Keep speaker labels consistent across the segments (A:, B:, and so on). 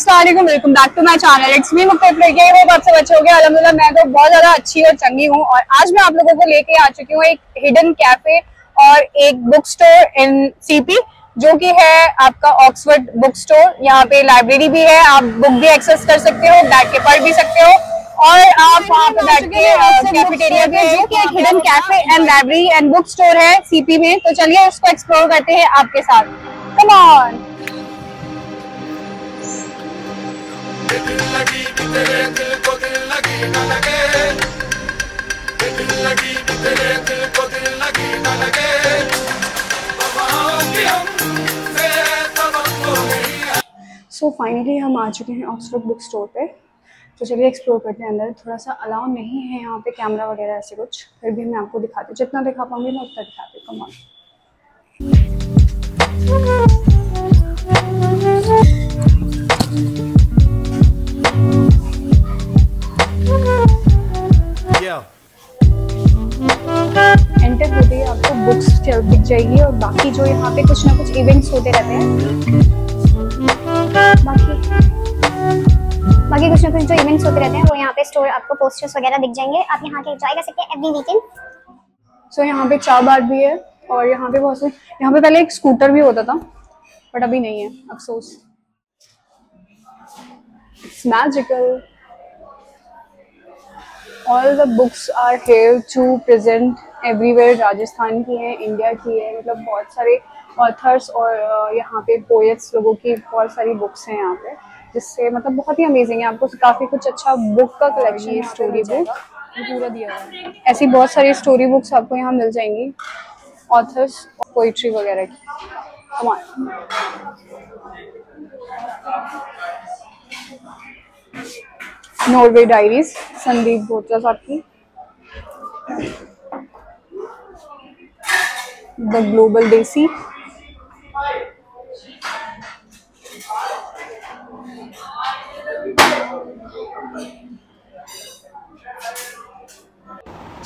A: Aslam welcome back to my channel it's me Mukta वो कब से बच्चे हो गए अलहमदिल्ला मैं तो बहुत ज़्यादा अच्छी और चंगी हूँ। और आज मैं आप लोगों को लेके आ चुकी हूँ एक हिडन कैफ़े और एक बुक स्टोर इन सीपी जो कि है आपका ऑक्सफोर्ड बुक स्टोर यहाँ पे लाइब्रेरी भी है आप बुक भी एक्सेस कर सकते हो बैठ के पढ़ भी सकते हो। और आप वहाँ पे बैठ के कैफेटेरिया भी जो कि एक hidden café and library and book store है सीपी में। तो चलिए उसको एक्सप्लोर करते हैं आपके साथ। कम ऑन दिल लगी तेरे दिल को दिल लगी न लगे दिल लगी तेरे दिल को दिल लगी न लगे सो फाइनली हम आ चुके हैं ऑक्सफोर्ड बुक स्टोर पे तो चलिए एक्सप्लोर करते हैं अंदर। थोड़ा सा अलाउ नहीं है यहाँ पे कैमरा वगैरह ऐसे कुछ, फिर भी मैं आपको दिखाती हूँ। जितना दिखा पाऊँगी मैं उतना दिखाती हूँ। कमान बुक्स दिख जाएगी और बाकी जो यहाँ पे कुछ ना कुछ इवेंट्स होते रहते हैं। बाकी बाकी कुछ ना कुछ जो इवेंट्स होते रहते हैं, वो यहाँ पे स्टोर आपको पोस्टर्स वगैरह दिख जाएँगे। आप यहाँ के एंजॉय कर सकते हैं एवरी वीकेंड सो यहाँ पे चार बार भी है और यहाँ पे बहुत से यहाँ पे पहले एक स्कूटर भी होता था बट अभी नहीं है, अफसोस। It's magical all the books are here to present everywhere Rajasthan की है इंडिया की है मतलब बहुत सारे ऑथर्स और यहाँ पे पोएट्स लोगों की बहुत सारी बुक्स हैं यहाँ पे जिससे मतलब बहुत ही अमेजिंग है। आपको काफ़ी कुछ अच्छा बुक का कलेक्शन है स्टोरी बुक पूरा दिया है। ऐसी बहुत सारी स्टोरी बुक्स आपको यहाँ मिल जाएँगी ऑथर्स और पोइट्री वगैरह की। कमान नॉर्वे डायरीज संदीप बोत्रा साहब की। द ग्लोबल देसी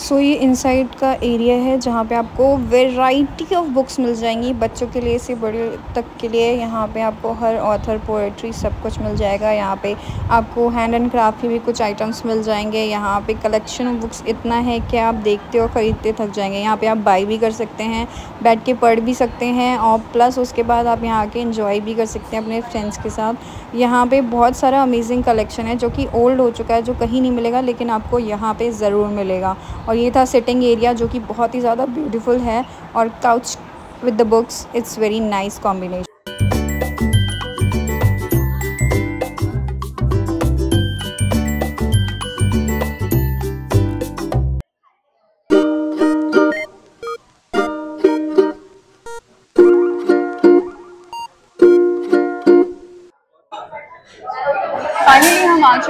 B: सो ये इनसाइड का एरिया है जहाँ पे आपको वेराइटी ऑफ़ बुक्स मिल जाएँगी। बच्चों के लिए से बड़े तक के लिए यहाँ पे आपको हर ऑथर, पोएट्री सब कुछ मिल जाएगा। यहाँ पे आपको हैंड एंड क्राफ्ट के भी कुछ आइटम्स मिल जाएँगे। यहाँ पे कलेक्शन ऑफ़ बुक्स इतना है कि आप देखते और ख़रीदते थक जाएँगे। यहाँ पे आप बाई भी कर सकते हैं, बैठ के पढ़ भी सकते हैं और प्लस उसके बाद आप यहाँ आके इंजॉय भी कर सकते हैं अपने फ्रेंड्स के साथ। यहाँ पर बहुत सारा अमेजिंग कलेक्शन है जो कि ओल्ड हो चुका है, जो कहीं नहीं मिलेगा, लेकिन आपको यहाँ पर ज़रूर मिलेगा। और ये था सिटिंग एरिया जो कि बहुत ही ज़्यादा ब्यूटीफुल है और couch with the books it's very nice combination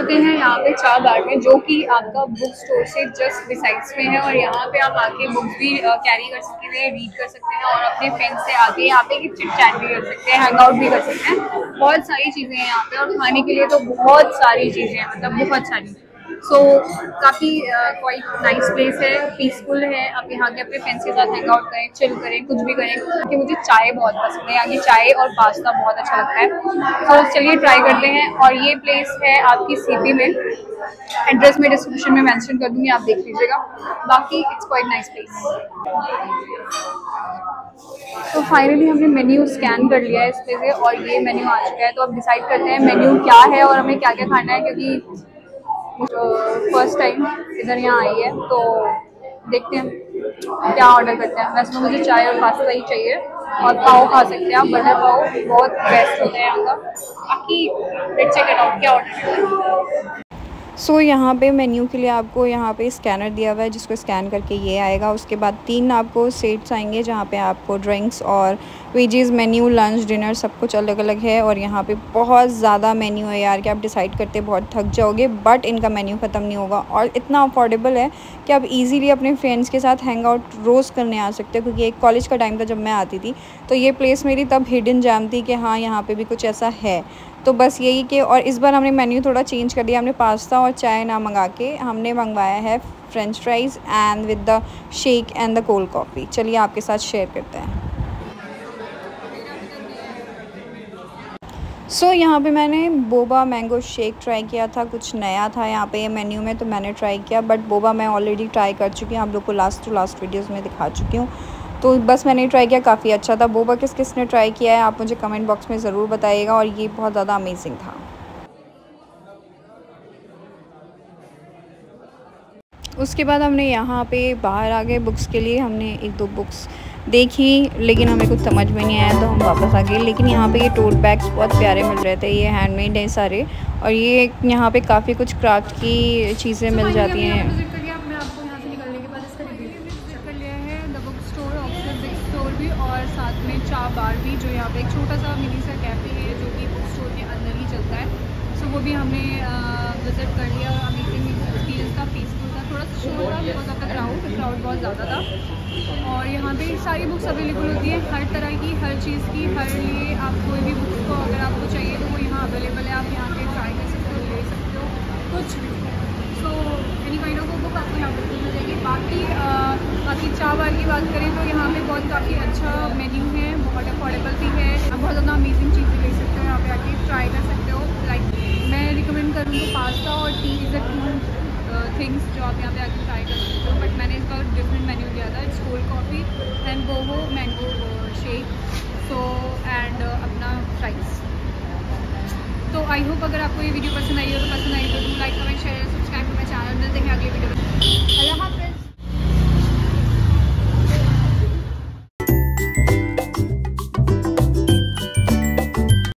A: चुके हैं यहाँ पे चार बार में, जो कि आपका बुक स्टोर से जस्ट डिसाइड्स में है और यहाँ पे आप आके बुक्स भी कैरी कर सकते हैं रीड कर सकते हैं और अपने फ्रेंड्स से आके यहाँ पे चिट चैट भी कर सकते हैं हैंग आउट भी कर सकते हैं। बहुत सारी चीज़ें हैं यहाँ पे और खाने के लिए तो बहुत सारी चीज़ें हैं मतलब बहुत सारी। सो so, काफ़ी क्वाइट नाइस प्लेस है पीसफुल है। आप यहाँ के अपने फ्रेंड्स के साथ हैंग आउट करें चिल करें कुछ भी करें। क्योंकि मुझे चाय बहुत पसंद है। यहाँ की चाय और पास्ता बहुत अच्छा लगता है। तो चलिए ट्राई करते हैं। और ये प्लेस है आपकी सीपी में। एड्रेस में डिस्क्रिप्शन में मैंशन कर दूँगी आप देख लीजिएगा। बाकी इट्स क्वाइट नाइस प्लेस तो फाइनली हमने मेन्यू स्कैन कर लिया है इस पे से। और ये मेन्यू आ चुका है। तो अब डिसाइड करते हैं मेन्यू क्या है और हमें क्या क्या खाना है क्योंकि फ़र्स्ट टाइम इधर यहाँ आई है तो देखते हैं क्या ऑर्डर करते हैं। वैसे तो मुझे चाय और पास्ता ही चाहिए, और पाव खा सकते हैं आप बटर पाव बहुत बेस्ट होते हैं यहाँ का। बाकी क्या ऑर्डर
B: सो so, यहाँ पे मेन्यू के लिए आपको यहाँ पे स्कैनर दिया हुआ है जिसको स्कैन करके ये आएगा। उसके बाद तीन आपको सेट्स आएँगे जहाँ पे आपको ड्रिंक्स और वेजीज़ मेन्यू लंच डिनर सब कुछ अलग अलग है। और यहाँ पे बहुत ज़्यादा मेन्यू है यार कि आप डिसाइड करते बहुत थक जाओगे बट इनका मेन्यू ख़त्म नहीं होगा। और इतना अफोर्डेबल है कि आप इजीली अपने फ्रेंड्स के साथ हैंग आउट रोज़ करने आ सकते हो क्योंकि एक कॉलेज का टाइम था जब मैं आती थी। तो ये प्लेस मेरी तब हिडन जैम थी कि हाँ यहाँ पर भी कुछ ऐसा है। तो बस यही कि और इस बार हमने मेन्यू थोड़ा चेंज कर दिया। हमने पास्ता और चाय ना मंगा के हमने मंगवाया है French fries and with the shake and the cold coffee. चलिए आपके साथ शेयर करते हैं। सो so, यहाँ पे मैंने बोबा मैंगो शेक ट्राई किया था कुछ नया था यहाँ पे ये मेन्यू में तो मैंने ट्राई किया बट बोबा मैं ऑलरेडी ट्राई कर चुकी हूँ। आप लोग को लास्ट टू लास्ट वीडियोस में दिखा चुकी हूँ। तो बस मैंने ट्राई किया, काफ़ी अच्छा था। बोबा किस किस ने ट्राई किया है, आप मुझे कमेंट बॉक्स में ज़रूर बताइएगा और ये बहुत ज़्यादा अमेजिंग था। उसके बाद हमने यहाँ पे बाहर आ गए बुक्स के लिए। हमने एक दो बुक्स देखी, लेकिन हमें कुछ समझ में नहीं आया तो हम वापस आ गए। लेकिन यहाँ पे ये टोट बैग्स बहुत प्यारे मिल रहे थे, ये हैंडमेड हैं सारे। और ये यहाँ पे काफ़ी कुछ क्राफ्ट की चीज़ें मिल जाती हैं।
C: और साथ में चा बार भी जो यहाँ पे एक छोटा सा मिनी सा कैफ़े है जो कि बुक स्टोर के अंदर ही चलता है। सो वो भी हमने विज़िट कर लिया और अमेजिंग एक्सपीरियंस था पीसफुल था थोड़ा सा शोर था because of the crowd crowd बहुत ज़्यादा था। और यहाँ पे सारी बुक्स अवेलेबल होती हैं, हर तरह की, हर चीज़ की, हर लिए आप कोई भी बुक्स को अगर आपको चाहिए तो वो यहाँ अवेलेबल है। आप यहाँ पे ट्राई कर सकते हो, ले सकते हो, कुछ भी। So any kind of book आपको यहाँ पर मिल जाएगी बाकी चाय बार की बात करें तो यहाँ पे बहुत काफ़ी अच्छा मेन्यू है, बहुत अफोर्डेबल भी है। आप बहुत ज़्यादा अमेजिंग चीज़ें ले सकते हो, यहाँ पे आके ट्राई कर सकते हो। लाइक मैं रिकमेंड करूँ तो पास्ता और tea is a two things जो आप यहाँ पे आके ट्राई कर सकते हो। बट मैंने इसका डिफरेंट मेन्यू दिया था it's cold coffee and boho mango shake so and अपना फ्राइज़ तो आई होप अगर आपको ये वीडियो पसंद आई हो तो पसंद आई तो लाइक कमेंट शेयर सब्सक्राइब मिलते हैं अगले वीडियो में। अल्लाह